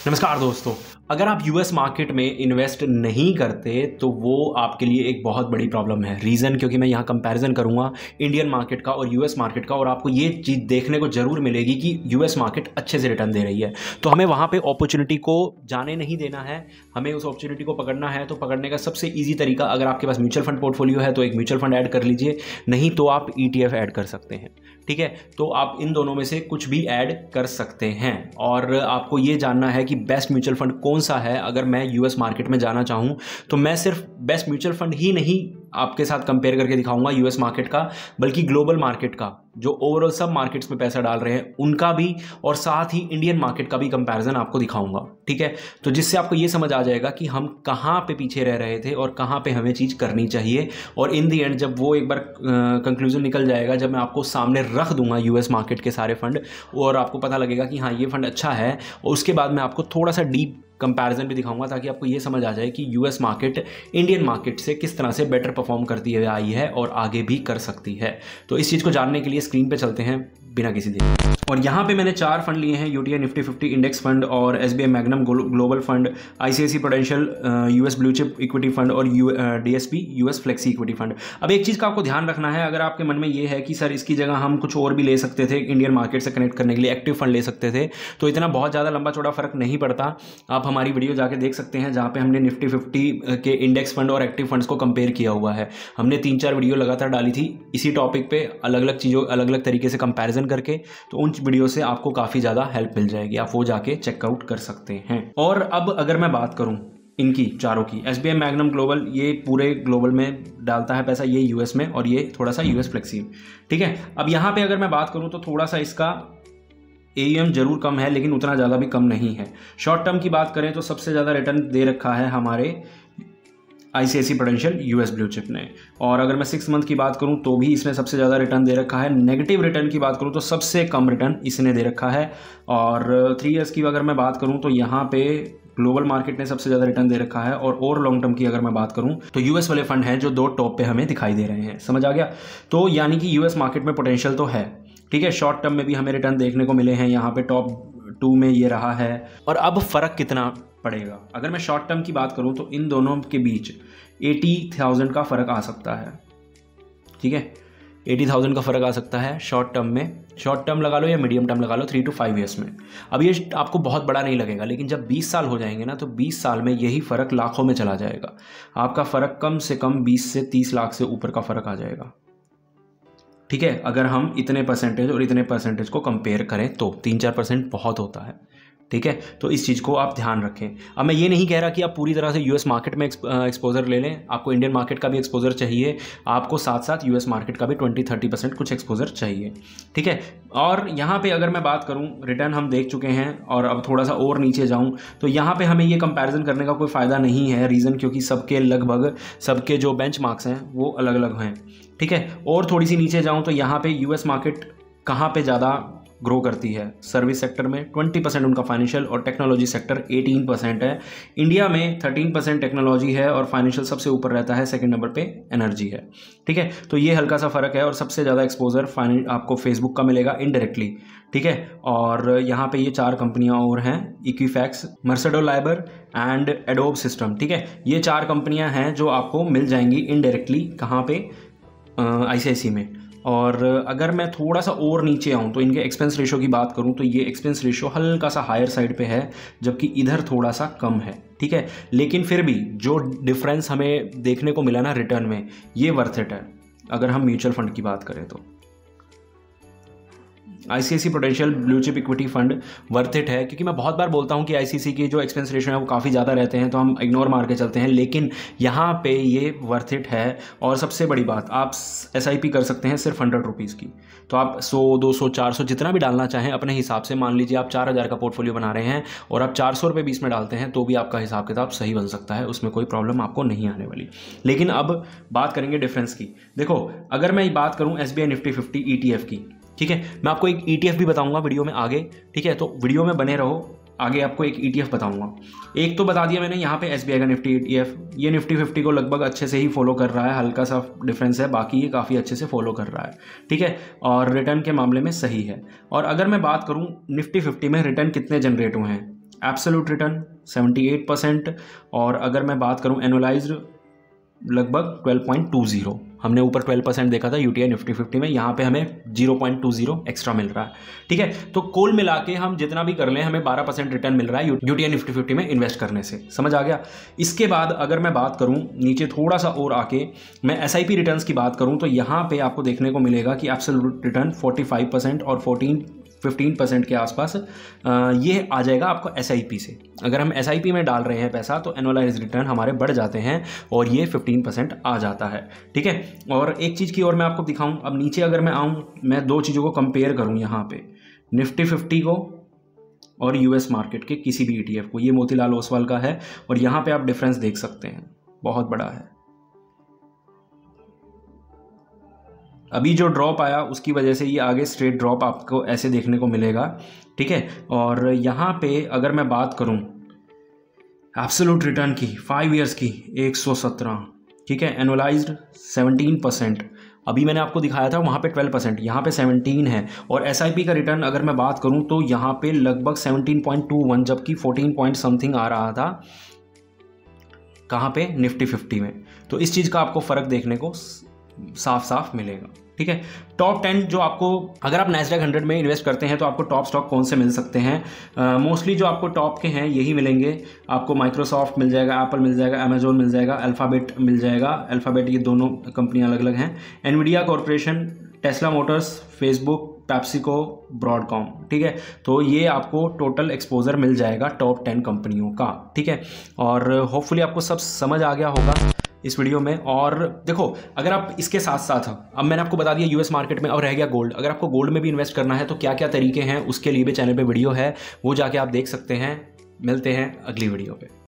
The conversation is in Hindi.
नमस्कार दोस्तों। अगर आप यूएस मार्केट में इन्वेस्ट नहीं करते तो वो आपके लिए एक बहुत बड़ी प्रॉब्लम है। रीज़न क्योंकि मैं यहाँ कंपैरिजन करूँगा इंडियन मार्केट का और यूएस मार्केट का और आपको ये चीज़ देखने को ज़रूर मिलेगी कि यूएस मार्केट अच्छे से रिटर्न दे रही है। तो हमें वहाँ पर अपॉर्चुनिटी को जाने नहीं देना है, हमें उस अपॉर्चुनिटी को पकड़ना है तो पकड़ने का सबसे ईजी तरीका अगर आपके पास म्यूचुअल फंड पोर्टफोलियो है तो एक म्यूचुअल फंड ऐड कर लीजिए, नहीं तो आप ई e ऐड कर सकते हैं। ठीक है? तो आप इन दोनों में से कुछ भी ऐड कर सकते हैं और आपको ये जानना है कि बेस्ट म्यूचुअल फंड कौन सा है? अगर मैं यूएस मार्केट में जाना चाहूँ तो मैं सिर्फ़ बेस्ट म्यूचुअल फंड ही नहीं आपके साथ कंपेयर करके दिखाऊँगा यूएस मार्केट का, बल्कि ग्लोबल मार्केट का, जो ओवरऑल सब मार्केट्स में पैसा डाल रहे हैं, उनका भी और साथ ही इंडियन मार्केट का भी कंपैरिजन आपको दिखाऊँगा, ठीक है? तो जिससे आपको ये समझ आ जाएगा कि हम कहाँ पे पीछे रह रहे थे और कहाँ पे हमें चीज़ करनी चाहिए और इन दी एंड जब वो एक बार कंक्लूजन निकल जाएगा, जब मैं आपको सामने रख दूँगा यूएस मार्केट के सारे फंड और आपको पता लगेगा कि हाँ ये फंड अच्छा है, और उसके बाद मैं आपको थोड़ा सा डीप कंपैरिजन भी दिखाऊँगा ताकि आपको ये समझ आ जाए कि यूएस मार्केट इंडियन मार्केट से किस तरह से बेटर परफॉर्म करती है, आई है और आगे भी कर सकती है। तो इस चीज़ को जानने के लिए स्क्रीन पर चलते हैं। बिना किसी दिन और यहाँ पे मैंने चार फंड लिए हैं UTI Nifty fifty index fund और S B Magnum global fund I C I C potential US blue chip equity fund और U D S P US flexi equity fund अब एक चीज़ का आपको ध्यान रखना है, अगर आपके मन में ये है कि, सर, इसकी जगह हम कुछ और भी ले सकते थे इंडियन मार्केट से कनेक्ट करने के लिए एक्टिव फंड ले सकते थे तो इतना बहुत ज़्यादा लंबा चौड़ा फ़र्क नहीं पड़ता। आप हमारी वीडियो जाके देख सकते हैं, जहाँ पे हमने निफ्टी फिफ्टी के इंडेक्स फंड और एक्टिव फंड्स को कंपेयर किया हुआ है। हमने तीन चार वीडियो लगातार डाली थी, इसी टॉपिक पे अलग अलग चीज़ों अलग अलग तरीके से कंपैरिजन करके तो उन वीडियो से आपको काफ़ी ज़्यादा हेल्प मिल जाएगी। आप वो जाके चेकआउट कर सकते हैं। और अब अगर मैं बात करूँ इनकी, चारों की एस बी मैगनम ग्लोबल ये पूरे ग्लोबल में डालता है पैसा, ये यूएस में, और ये थोड़ा सा यूएस फ्लेक्सी ठीक है? अब यहाँ पे अगर मैं बात करूँ तो थोड़ा सा इसका ए ज़रूर कम है, लेकिन उतना ज़्यादा भी कम नहीं है। शॉर्ट टर्म की बात करें तो सबसे ज़्यादा रिटर्न दे रखा है हमारे ICIC potential US blue chip ने। और अगर मैं सिक्स मंथ की बात करूँ तो भी इसने सबसे ज़्यादा रिटर्न दे रखा है। नेगेटिव रिटर्न की बात करूँ तो सबसे कम रिटर्न इसने दे रखा है। और थ्री ईयर्स की अगर मैं बात करूँ तो यहाँ पे ग्लोबल मार्केट ने सबसे ज़्यादा रिटर्न दे रखा है। और और लॉन्ग टर्म की अगर मैं बात करूँ तो यूएस वाले फंड हैं जो दो टॉप पे हमें दिखाई दे रहे हैं। समझ आ गया? तो यानी कि यूएस मार्केट में पोटेंशियल तो है। ठीक है? शॉर्ट टर्म में भी हमें रिटर्न देखने को मिले हैं। यहाँ पे टॉप टू में ये रहा है। और अब फ़र्क कितना पड़ेगा। अगर मैं शॉर्ट टर्म की बात करूँ तो इन दोनों के बीच एटी थाउज़ेंड का फ़र्क आ सकता है। ठीक है? एटी थाउज़ेंड का फ़र्क आ सकता है शॉर्ट टर्म में। शॉर्ट टर्म लगा लो या मीडियम टर्म लगा लो थ्री टू फाइव ईयर्स में। अब ये आपको बहुत बड़ा नहीं लगेगा, लेकिन जब बीस साल हो जाएँगे ना तो बीस साल में यही फ़र्क लाखों में चला जाएगा। आपका फ़र्क कम से कम बीस से तीस लाख से ऊपर का फ़र्क आ जाएगा। ठीक है? अगर हम इतने परसेंटेज और इतने परसेंटेज को कंपेयर करें तो तीन चार परसेंट बहुत होता है। ठीक है? तो इस चीज़ को आप ध्यान रखें। अब मैं ये नहीं कह रहा कि आप पूरी तरह से यूएस मार्केट में एक्सपोजर ले लें। आपको इंडियन मार्केट का भी एक्सपोजर चाहिए। आपको साथ साथ यूएस मार्केट का भी ट्वेंटी थर्टी परसेंट कुछ एक्सपोजर चाहिए। ठीक है? और यहाँ पे अगर मैं बात करूँ रिटर्न हम देख चुके हैं और अब थोड़ा सा और नीचे जाऊँ तो यहाँ पर हमें ये कंपेरिजन करने का कोई फ़ायदा नहीं है रीज़न क्योंकि सबके लगभग, सबके जो बेंच हैं, वो अलग अलग हैं। ठीक है? और थोड़ी सी नीचे जाऊँ तो यहाँ पे यूएस मार्केट कहाँ पे ज़्यादा ग्रो करती है। सर्विस सेक्टर में 20 परसेंट उनका फाइनेंशियल और टेक्नोलॉजी सेक्टर 18 परसेंट है। इंडिया में 13 परसेंट टेक्नोलॉजी है और फाइनेंशियल सबसे ऊपर रहता है। सेकंड नंबर पे एनर्जी है। ठीक है? तो ये हल्का सा फ़र्क है और सबसे ज़्यादा एक्सपोजर आपको फेसबुक का मिलेगा इनडायरेक्टली ठीक है? और यहाँ पे ये चार कंपनियाँ और हैं Equifax Mercado Libre and Adobe system ठीक है? ये चार कंपनियाँ हैं जो आपको मिल जाएँगी इनडायरेक्टली कहाँ पे? आई में। और अगर मैं थोड़ा सा और नीचे आऊँ तो इनके एक्सपेंस रेशो की बात करूँ तो ये एक्सपेंस रेशो हल्का सा हायर साइड पे है, जबकि इधर थोड़ा सा कम है, ठीक है? लेकिन फिर भी जो डिफरेंस हमें देखने को मिला ना रिटर्न में, ये वर्थ इट है, अगर हम म्यूचुअल फंड की बात करें तो। ICIC potential blue chip equity fund worth it है? क्योंकि मैं बहुत बार बोलता हूँ कि आईसीसी की जो एक्सपेंस रेशो है वो काफ़ी ज़्यादा रहते हैं तो हम इग्नोर मार के चलते हैं, लेकिन यहाँ पे ये वर्थ इट है। और सबसे बड़ी बात, आप एसआईपी कर सकते हैं सिर्फ़ हंड्रेड रुपीज़ की। तो आप सौ, दो सौ, चार सौ जितना भी डालना चाहें, अपने हिसाब से मान लीजिए आप चार हज़ार का पोर्टफोलियो बना रहे हैं, और आप चार सौ रुपये बीस में डालते हैं तो भी आपका हिसाब किताब सही बन सकता है, उसमें कोई प्रॉब्लम आपको नहीं आने वाली। लेकिन अब बात करेंगे डिफरेंस की। देखो, अगर मैं बात करूँ एस निफ्टी फिफ्टी ई की ठीक है? मैं आपको एक ई e भी बताऊँगा वीडियो में आगे, ठीक है? तो वीडियो में बने रहो, आगे आपको एक ई e बताऊँगा। एक तो बता दिया मैंने, यहाँ पे एसबीआई का निफ्टी ईटीएफ ये निफ्टी फिफ्टी को लगभग अच्छे से ही फॉलो कर रहा है, हल्का सा डिफरेंस है, बाकी ये काफ़ी अच्छे से फॉलो कर रहा है, ठीक है? और रिटर्न के मामले में सही है। और अगर मैं बात करूँ, निफ्टी फिफ्टी में रिटर्न कितने जनरेट हुए हैं? एब्सोल्यूट रिटर्न 78 परसेंट और अगर मैं बात करूँ एनुअलाइज्ड लगभग 12.20 हमने ऊपर 12 परसेंट देखा था यूटीआई निफ्टी फिफ्टी में, यहाँ पे हमें 0.20 एक्स्ट्रा मिल रहा है, ठीक है? तो कोल मिला के हम जितना भी कर लें, हमें 12 परसेंट रिटर्न मिल रहा है यूटीआई निफ्टी फिफ्टी में इन्वेस्ट करने से, समझ आ गया? इसके बाद अगर मैं बात करूँ, नीचे थोड़ा सा और आके मैं एस आई की बात करूँ तो यहाँ पर आपको देखने को मिलेगा कि एब्सोल्यूट रिटर्न फोर्टी और फोर्टीन फिफ्टीन परसेंट के आसपास ये आ जाएगा आपको एसआईपी से। अगर हम एसआईपी में डाल रहे हैं पैसा तो एनुअलाइज रिटर्न हमारे बढ़ जाते हैं और ये फिफ्टीन परसेंट आ जाता है। ठीक है? और एक चीज़ की और मैं आपको दिखाऊँ। अब नीचे अगर मैं आऊँ, मैं दो चीज़ों को कंपेयर करूँ यहाँ पे। निफ्टी फिफ्टी को और यूएस मार्केट के किसी भी ईटीएफ को। ये मोतीलाल ओसवाल का है और यहाँ पे आप डिफरेंस देख सकते हैं। बहुत बड़ा है। अभी जो ड्रॉप आया, उसकी वजह से ये आगे स्ट्रेट ड्रॉप आपको ऐसे देखने को मिलेगा, ठीक है? और यहाँ पे अगर मैं बात करूँ एब्सोलूट रिटर्न की फाइव ईयर्स की 117 ठीक है? एनुअलाइज्ड 17 परसेंट अभी मैंने आपको दिखाया था, वहाँ पे 12 परसेंट यहाँ पे 17 है। और एसआईपी का रिटर्न अगर मैं बात करूँ तो यहाँ पे लगभग 17.21 जबकि 14 पॉइंट समथिंग आ रहा था। कहाँ पे? निफ्टी फिफ्टी में। तो इस चीज़ का आपको फ़र्क देखने को साफ़ साफ़ मिलेगा ठीक है? टॉप टेन जो आपको अगर आप नेस्डेक हंड्रेड में इन्वेस्ट करते हैं तो आपको टॉप स्टॉक कौन से मिल सकते हैं? मोस्टली uh, जो आपको टॉप के हैं यही मिलेंगे। आपको माइक्रोसॉफ्ट मिल जाएगा एप्पल मिल जाएगा अमेजोन मिल जाएगा अल्फ़ाबेट मिल जाएगा। अल्फ़ाबेट ये दोनों कंपनियाँ अलग अलग हैं। Nvidia corporation Tesla motors Facebook PepsiCo Broadcom ठीक है? तो ये आपको टोटल एक्सपोजर मिल जाएगा टॉप टेन कंपनियों का ठीक है? और होपफुली आपको सब समझ आ गया होगा। इस वीडियो में। और देखो, अगर आप इसके साथ साथ, अब मैंने आपको बता दिया यूएस मार्केट में और रह गया गोल्ड अगर आपको गोल्ड में भी इन्वेस्ट करना है तो क्या क्या तरीके हैं, उसके लिए भी चैनल पे वीडियो है, वो जाके आप देख सकते हैं। मिलते हैं अगली वीडियो पे।